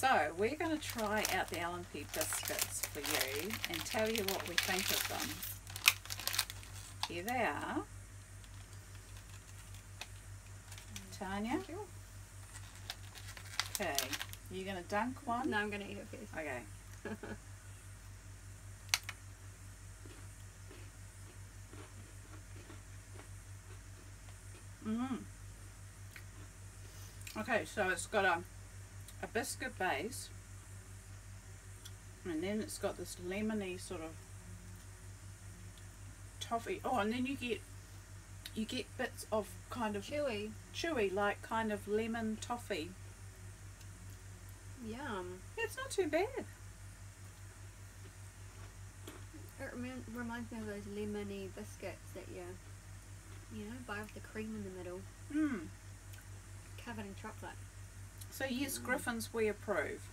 So we're going to try out the L&P biscuits for you and tell you what we think of them. Here they are. Tanya? Thank you. Okay. You going to dunk one? No, I'm gonna eat it first. Okay. Mm. Okay, so it's got a, a biscuit base, and then it's got this lemony sort of toffee. Oh, and then you get you get bits of kind of Chewy. chewy, like kind of lemon toffee. Yum. Yeah, it's not too bad. It remin- reminds me of those lemony biscuits that you, you know, buy with the cream in the middle, Hmm. covered in chocolate. So yes, Griffins, we approve.